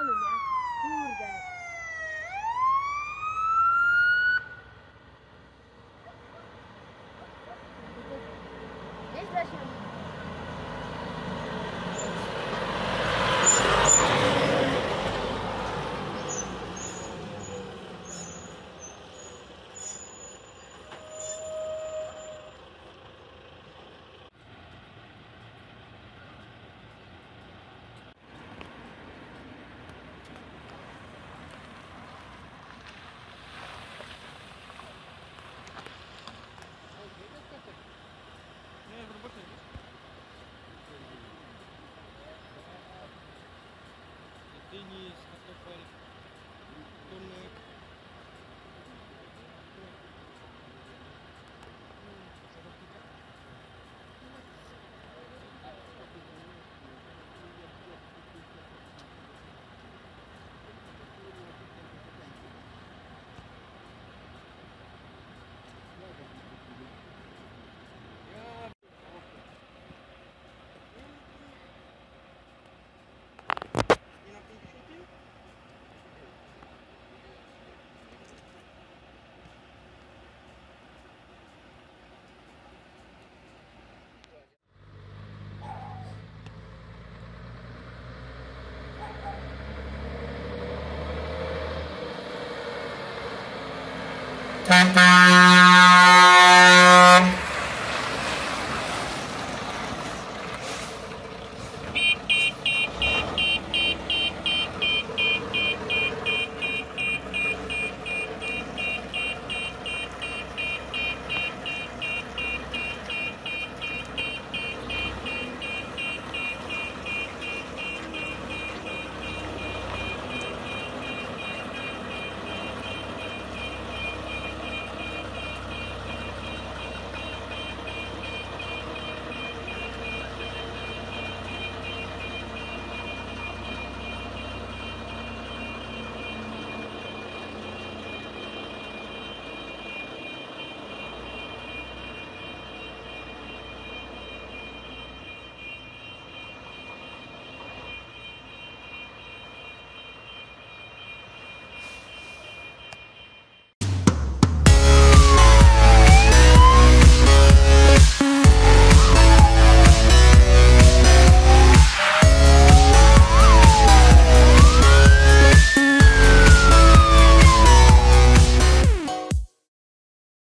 Panu, nie? Kurde. Tchau, tchau.